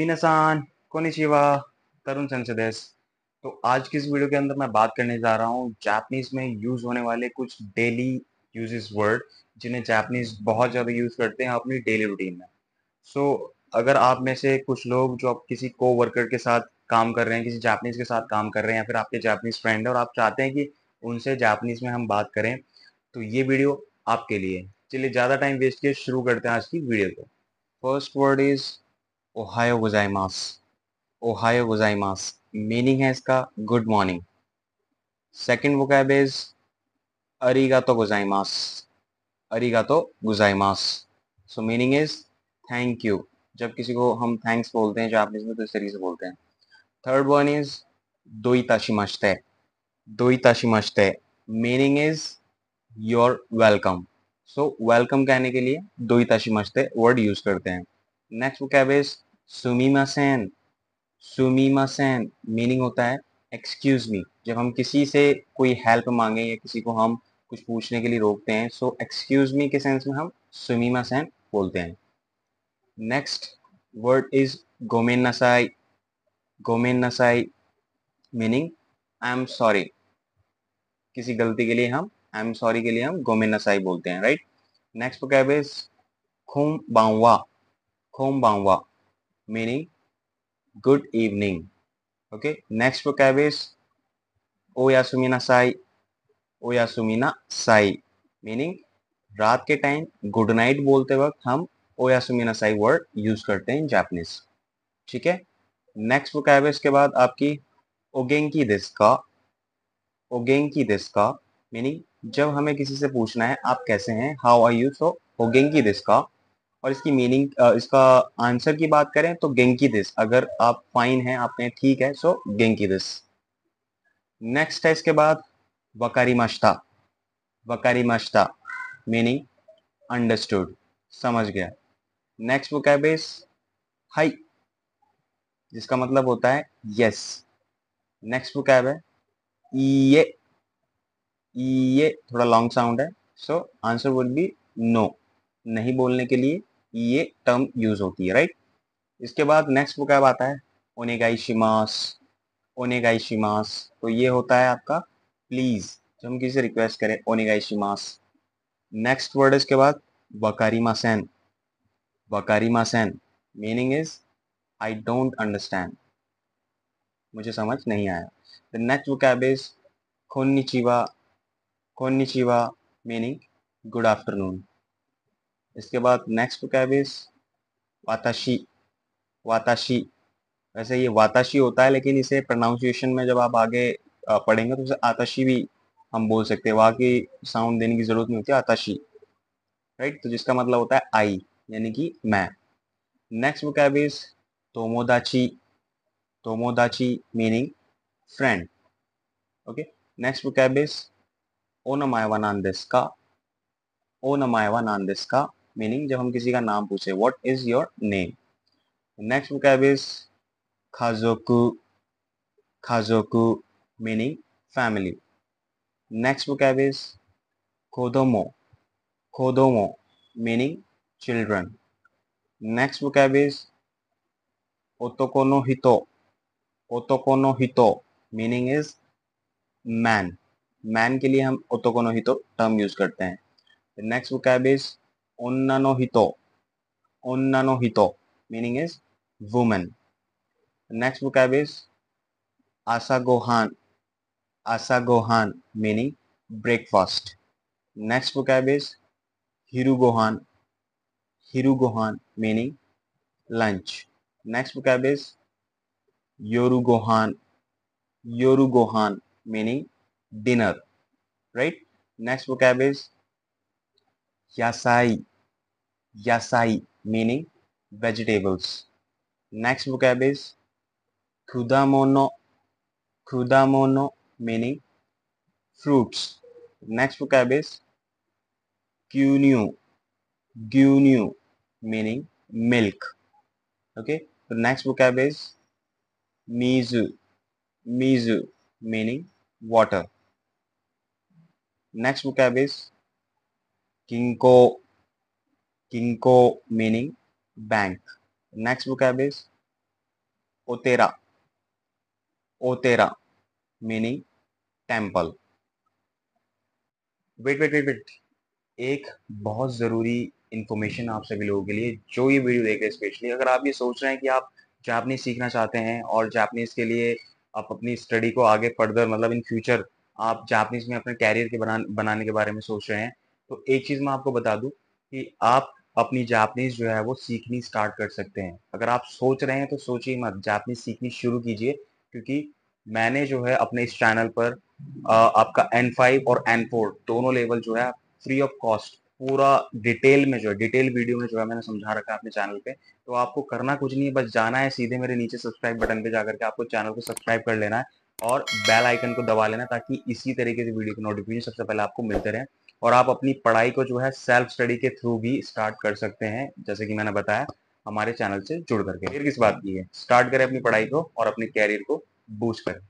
मिनासान konnichiwa तरुण सेंसेदेस तो आज की इस वीडियो के अंदर मैं बात करने जा रहा हूँ जापनीज में यूज़ होने वाले कुछ डेली यूजेस वर्ड जिन्हें जापनीज बहुत ज़्यादा यूज़ करते हैं अपनी डेली रूटीन में। सो so, अगर आप में से कुछ लोग जो आप किसी को वर्कर के साथ काम कर रहे हैं किसी जापनीज के साथ काम कर रहे हैं या फिर आपके जापनीज फ्रेंड है और आप चाहते हैं कि उनसे जापानीज में हम बात करें तो ये वीडियो आपके लिए। चलिए ज़्यादा टाइम वेस्ट किए शुरू करते हैं आज की वीडियो को। फ़र्स्ट वर्ड इज़ ओहायो गुजाइमास। ओहायो गुजाइमास। मीनिंग है इसका good morning second vocab is अरीगातो गुजाइमास अरीगातो गुजाइमास so meaning is thank you जब किसी को हम थैंक्स बोलते हैं जापानीज में तो इस तरीके से बोलते हैं। थर्ड वन इज़ दोई ताशिमाश्ते दोई ताशिमाश्ते meaning is your welcome so welcome कहने के लिए दोई ताशिमाश्ते वर्ड यूज़ करते हैं। नेक्स्ट वोकैब इज़ सुमीमासेन सुमीमासेन मीनिंग होता है एक्सक्यूज मी जब हम किसी से कोई हेल्प मांगे या किसी को हम कुछ पूछने के लिए रोकते हैं सो एक्सक्यूज मी के सेंस में हम सुमीमासेन बोलते हैं। नेक्स्ट वर्ड इज़ गोमेन नसाई गोमेन नसाई मीनिंग आई एम सॉरी किसी गलती के लिए हम आई एम सॉरी के लिए हम गोमेन नसाई बोलते हैं right next vocab is Khom बांवा बांवा meaning good evening. Okay? Next vocab is oyasumi nasai oyasumi nasai meaning रात के टाइम गुड नाइट बोलते वक्त हम ओयासुमी नसाई वर्ड यूज़ करते हैं जापानीज ठीक है? नेक्स्ट वो वोकैब के बाद आपकी ओगेंकी दिस का ओगेंकी दिस का मीनिंग जब हमें किसी से पूछना है, आप कैसे हैं? हाउ आर यू सो ओगेंकी दिस का और इसकी मीनिंग इसका आंसर की बात करें तो गेंकी दिस अगर आप फाइन हैं, आपने ठीक है सो गेंकी दिस नेक्स्ट है इसके बाद वकारी मश्ता वकारी मश्ता मीनिंग अंडरस्टूड समझ गया नेक्स्ट वोकैब इज़ हाई जिसका मतलब होता है यस नेक्स्ट वोकैब है ये ये थोड़ा लॉन्ग साउंड है. So answer would be no नहीं बोलने के लिए ये टर्म यूज़ होती है राइट इसके बाद नेक्स्ट वोकैब आता है? ओनेगाई शिमास ओनेगाई शिमास तो ये होता है आपका प्लीज़ हम किसी से रिक्वेस्ट करें ओनेगाई शिमास नेक्स्ट वर्ड इसके बाद वकारी मासैन वकारी मासैन meaning is I don't understand मुझे समझ नहीं आया। द नेक्स्ट वोकैब इज़ खोनिचिवा खोनिचिवा मीनिंग गुड आफ्टरनून इसके बाद नेक्स्ट इज़ वाताशी। वाताशी। वैसे ये वाताशी होता है, लेकिन इसे प्रोनाउंसिएशन में जब आप आगे पढ़ेंगे तो उसे आताशी भी हम बोल सकते हैं। वहाँ की साउंड देने की ज़रूरत नहीं होती, आताशी। राइट तो जिसका मतलब होता है आई, यानी कि मैं। नेक्स्ट वोकैब इज़ तोमोदाची। तोमोदाची meaning friend okay next vocab is ओनमायवा नांदेस का ओनमायवा नांदेस का मीनिंग जब हम किसी का नाम पूछे what is your name next vocab is खाजोकु खाजोकु meaning family next vocab is खोदोमो खोदोमो meaning children next vocab is ओतोकोनो हितो ओतोकोनो हितो मीनिंग इज़ मैन मैन के लिए हम ओतोकोनो हितो टर्म यूज़ करते हैं. Next vocab is onna no hito onna no hito meaning is woman. The next vocab is asagohan. Asagohan meaning breakfast. Next vocab is hirugohan. Hirugohan meaning lunch. Next vocab is yorugohan. Yorugohan meaning dinner right? Next vocab is yasai yasai meaning vegetables. Next vocab is kudamono, kudamono meaning fruits. Next vocab is gyunyu, gyunyu meaning milk. Okay, the next vocab is mizu, mizu meaning water. Next vocab is ginkgo, Kinko meaning bank. Next vocab is ओतेरा ओतेरा meaning temple wait wait wait wait एक बहुत ज़रूरी information आप सभी लोगों के लिए जो ये वीडियो देख रहे हैं स्पेशली अगर आप ये सोच रहे हैं कि आप जापनीज सीखना चाहते हैं और जापनीज के लिए आप अपनी स्टडी को आगे फर्दर मतलब इन फ्यूचर आप जापनीज में अपने कैरियर के बना, बनाने के बारे में सोच रहे हैं तो एक चीज़ मैं आपको बता दूँ कि आप अपनी जापनीज जो है वो सीखनी स्टार्ट कर सकते हैं। अगर आप सोच रहे हैं तो सोचिए मत जापनीज सीखनी शुरू कीजिए क्योंकि मैंने जो है अपने इस चैनल पर आ, आपका N5 और N4 दोनों लेवल जो है फ्री ऑफ़ कॉस्ट पूरा डिटेल में जो है डिटेल वीडियो में जो है मैंने समझा रखा है अपने चैनल पे। तो आपको करना कुछ नहीं है बस जाना है सीधे मेरे नीचे सब्सक्राइब बटन पे जाकर के आपको चैनल को सब्सक्राइब कर लेना है और बेल आइकन को दबा लेना ताकि इसी तरीके से वीडियो की नोटिफिकेशन सबसे पहले आपको मिलते रहे। और आप अपनी पढ़ाई को जो है सेल्फ स्टडी के थ्रू भी स्टार्ट कर सकते हैं, जैसे कि मैंने बताया, हमारे चैनल से जुड़ करके। फिर किस बात की है? स्टार्ट करें अपनी पढ़ाई को और अपने कैरियर को बूस्ट करें।